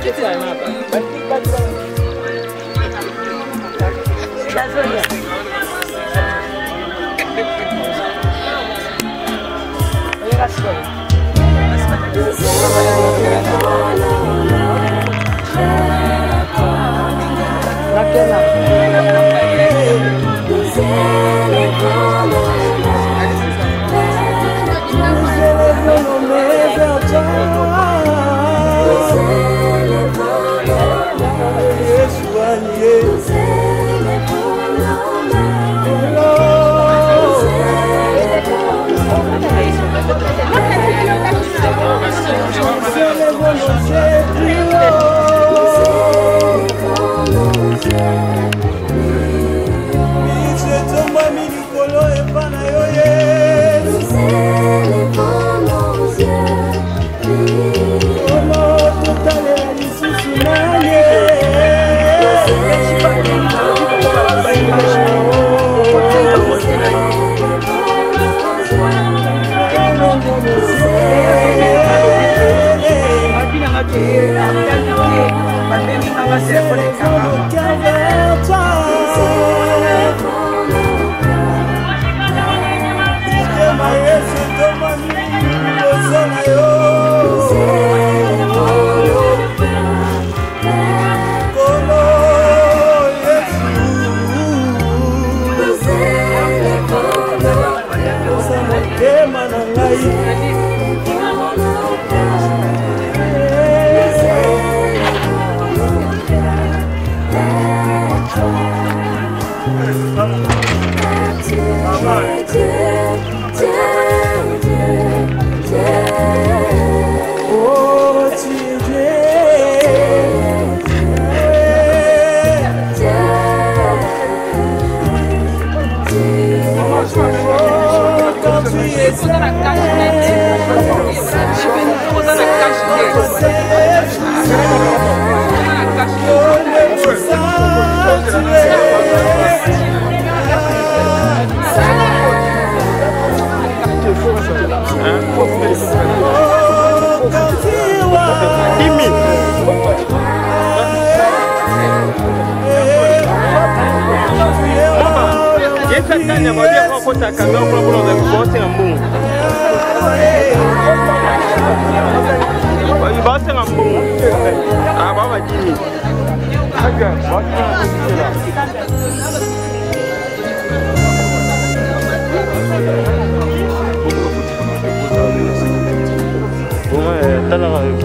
Kitu ya mapa. Tazonia. Oye, rasgo. satane mwambie kwa kota kamao kwa bro za kubosi na Mungu basi na Mungu ah baba jini haga basi Ouais, t'as la rue.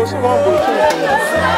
我是王的。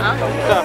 Hả?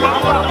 Vamos lá.